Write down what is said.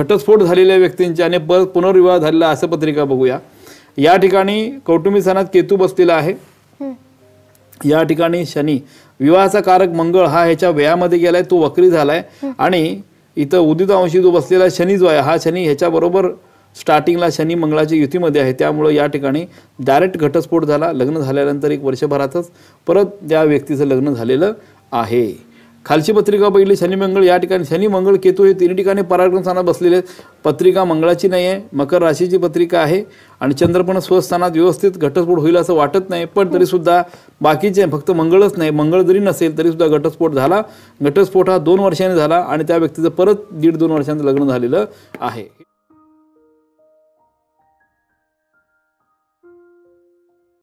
घटस्फोट झालेल्या व्यक्तींची आणि परत पुनर्विवाह झालेला असं पत्रिका बघूया. या ठिकाणी कौटुंबिक सणात केतू बसलेला आहे. या ठिकाणी शनी. विवाहाचा कारक मंगळ हा ह्याच्या व्ययामध्ये गेलाय तो वक्री झालाय. आणि इथं उदित अंशी जो बसलेला शनी जो आहे हा शनी ह्याच्याबरोबर स्टार्टिंगला शनी मंगळाच्या युतीमध्ये आहे. त्यामुळं या ठिकाणी डायरेक्ट घटस्फोट झाला. लग्न झाल्यानंतर एक वर्षभरातच परत त्या व्यक्तीचं लग्न झालेलं आहे. खालची पत्रिका बघितली शनी मंगळ या ठिकाणी शनी मंगळ केतू हे तिन्ही ठिकाणी पराक्रम स्थानात बसलेले आहेत. पत्रिका मंगळाची नाही आहे मकर राशीची पत्रिका आहे आणि चंद्र पण स्वस्थानात व्यवस्थित घटस्फोट होईल असं वाटत नाही पण तरी सुद्धा बाकीचे फक्त मंगळच नाही मंगळ जरी नसेल तरी सुद्धा घटस्फोट झाला. घटस्फोट हा दोन वर्षांनी झाला आणि त्या व्यक्तीचं परत दीड दोन वर्षांचं लग्न झालेलं आहे.